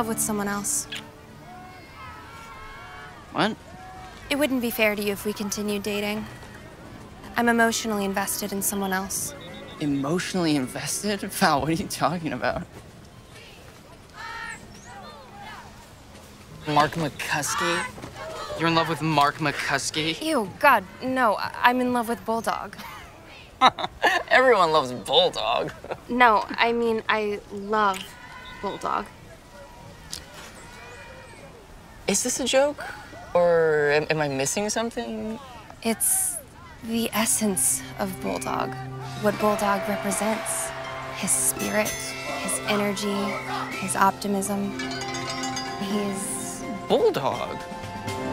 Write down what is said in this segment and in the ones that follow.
love with someone else. What? It wouldn't be fair to you if we continued dating. I'm emotionally invested in someone else. Emotionally invested? Val, what are you talking about? Mark McCuskey? You're in love with Mark McCuskey? Ew, God, no. I- I'm in love with Bulldog. Everyone loves Bulldog. No, I mean, I love Bulldog. Is this a joke? Or am, am I missing something? It's the essence of Bulldog, what Bulldog represents his spirit, his energy, his optimism. He's Bulldog?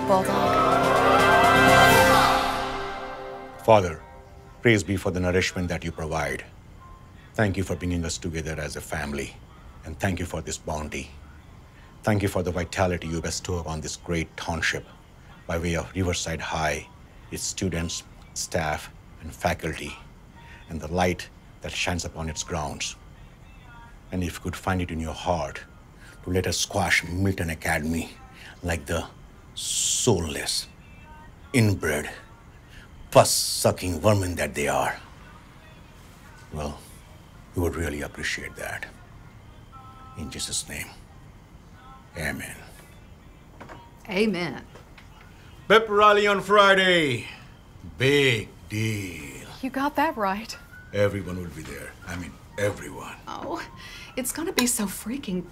Bulldog. Father, praise be for the nourishment that you provide. Thank you for bringing us together as a family, and thank you for this bounty. Thank you for the vitality you bestow upon this great township by way of Riverside High, its students, staff, and faculty, and the light that shines upon its grounds. And if you could find it in your heart to let us squash Milton Academy like the soulless, inbred, pus sucking vermin that they are, well, we would really appreciate that. In Jesus' name, amen. Amen. Pep rally on Friday. Big deal. You got that right. Everyone will be there. I mean, everyone. Oh, it's gonna be so freaking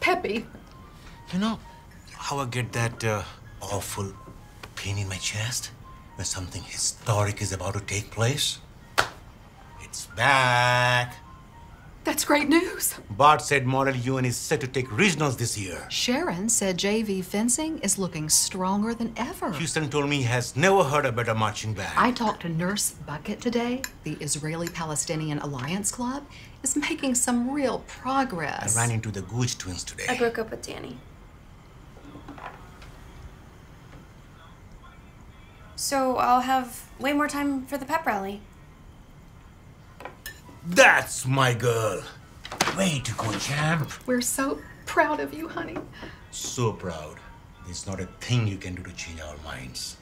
peppy. You know how I get that uh, awful pain in my chest when something historic is about to take place? It's back. That's great news. Bart said Model UN is set to take regionals this year. Sharon said JV fencing is looking stronger than ever. Houston told me he has never heard about a better marching band. I talked to Nurse Bucket today. The Israeli Palestinian Alliance Club is making some real progress. I ran into the Gooch twins today. I broke up with Danny. So I'll have way more time for the pep rally. That's my girl. Way to go, champ. We're so proud of you, honey. So proud. There's not a thing you can do to change our minds.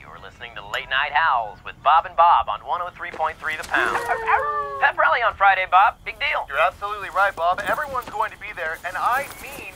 You're listening to Late Night Howls with Bob and Bob on 103.3 The Pound. Pep rally on Friday, Bob. Big deal. You're absolutely right, Bob. Everyone's going to be there, and I mean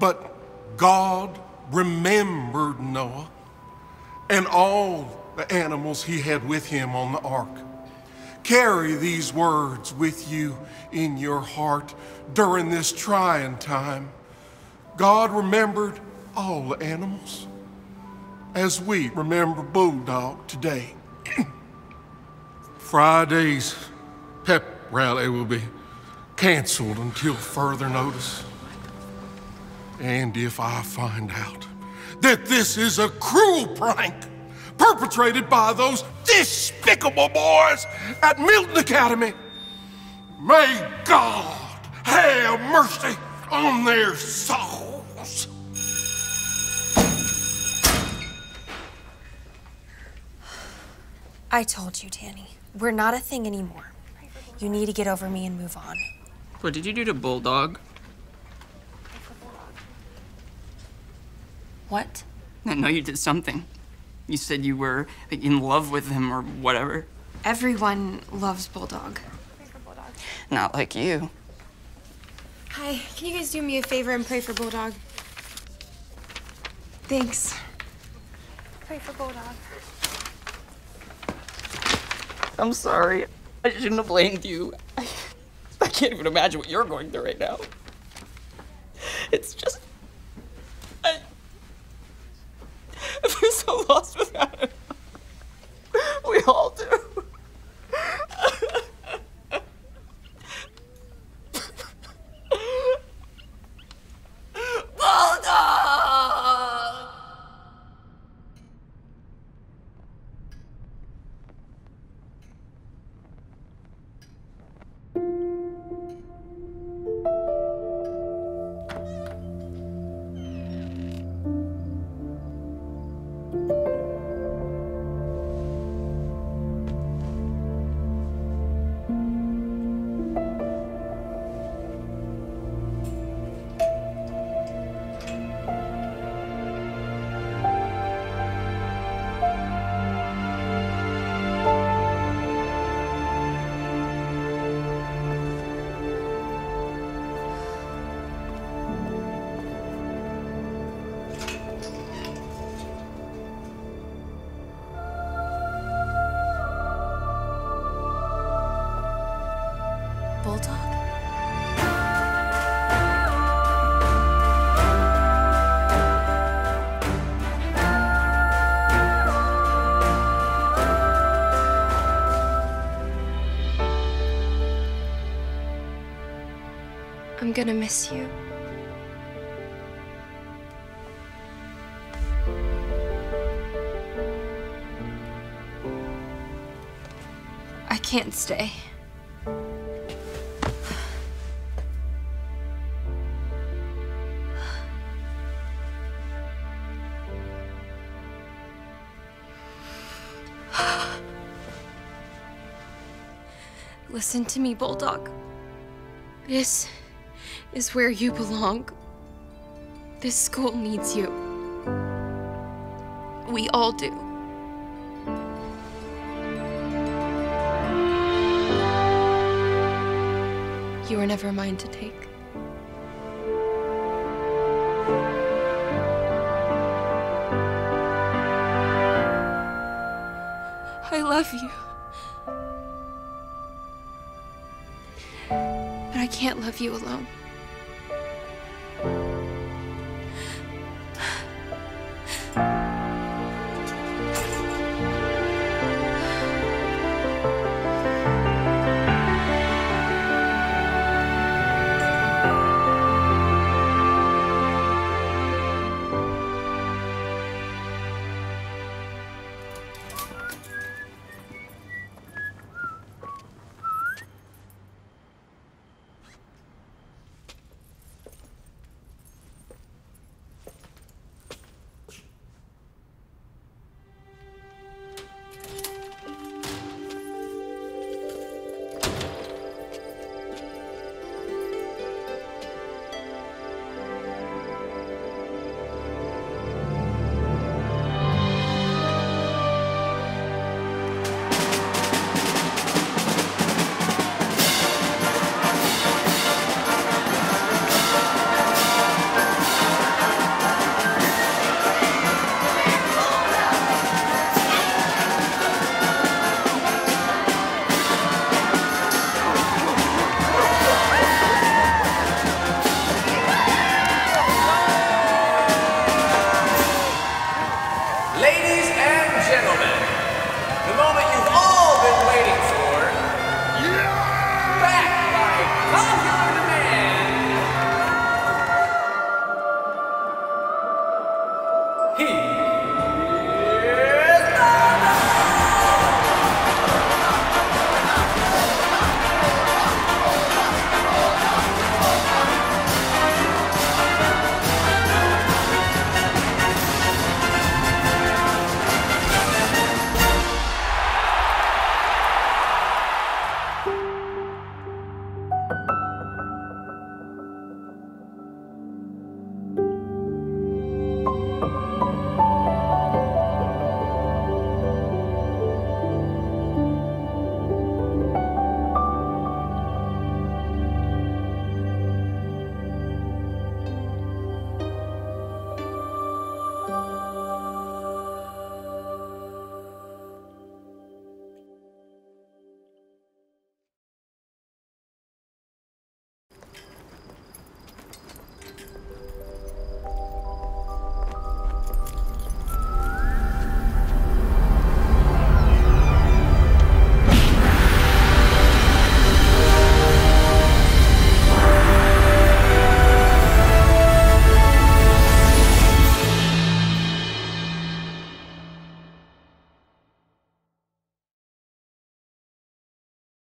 But God remembered Noah and all the animals he had with him on the ark. Carry these words with you in your heart during this trying time. God remembered all the animals as we remember Bulldog today. Friday's pep rally will be canceled until further notice. And if I find out that this is a cruel prank perpetrated by those despicable boys at Milton Academy, may God have mercy on their souls. I told you, Danny. We're not a thing anymore. You need to get over me and move on. What did you do to Bulldog? What? I know you did something. You said you were like, in love with him or whatever. Everyone loves Bulldog. Not like you. Hi, can you guys do me a favor and pray for Bulldog? Thanks. Pray for Bulldog. I'm sorry. I shouldn't have blamed you. I, I can't even imagine what you're going through right now. It's just. I, I feel so I'm gonna miss you. I can't stay. Listen to me, Bulldog. This is where you belong. This school needs you. We all do. You were never mine to take. I love you. But I can't love you alone.